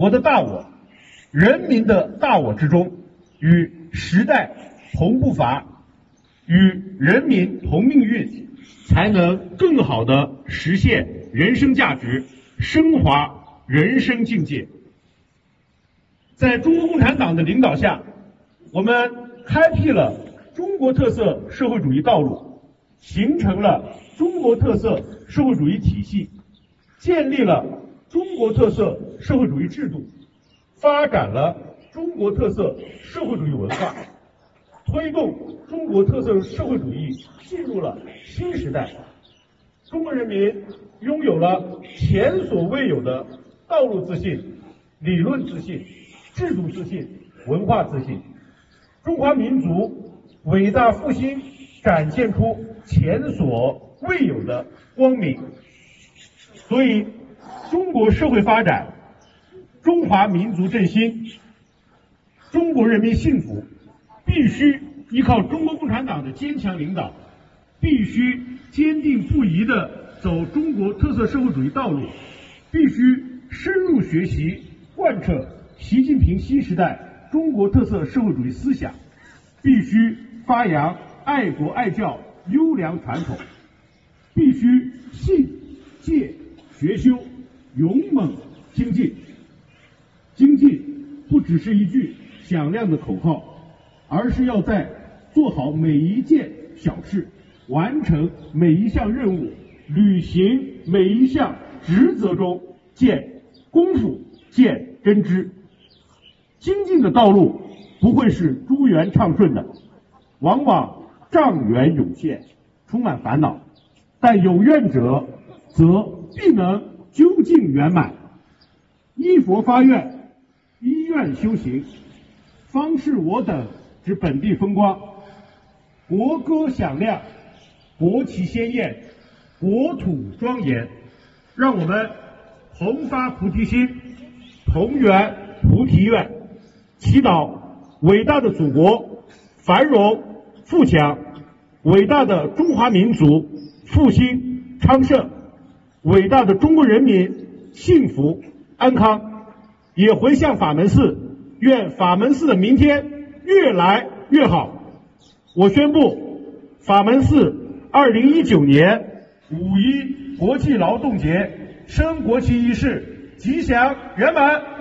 国的大我、人民的大我之中，与时代同步伐，与人民同命运，才能更好的实现人生价值，升华人生境界。在中国共产党的领导下，我们开辟了中国特色社会主义道路，形成了中国特色社会主义体系，建立了中国特色社会主义制度，发展了中国特色社会主义文化，推动中国特色社会主义进入了新时代。中国人民拥有了前所未有的道路自信、理论自信。制度自信、文化自信，中华民族伟大复兴展现出前所未有的光明。所以，中国社会发展、中华民族振兴、中国人民幸福，必须依靠中国共产党的坚强领导，必须坚定不移地走中国特色社会主义道路，必须深入学习贯彻。习近平新时代中国特色社会主义思想必须发扬爱国爱教优良传统，必须信戒学修勇猛精进。精进不只是一句响亮的口号，而是要在做好每一件小事、完成每一项任务、履行每一项职责中见功夫、见真知。精进的道路不会是珠圆畅顺的，往往障缘涌现，充满烦恼。但有愿者，则必能究竟圆满。依佛发愿，愿修行，方是我等之本地风光。国歌响亮，国旗鲜艳，国土庄严。让我们同发菩提心，同圆菩提愿。祈祷伟大的祖国繁荣富强，伟大的中华民族复兴昌盛，伟大的中国人民幸福安康。也回向法门寺，愿法门寺的明天越来越好。我宣布，法门寺二零一九年五一国际劳动节升国旗仪式吉祥圆满。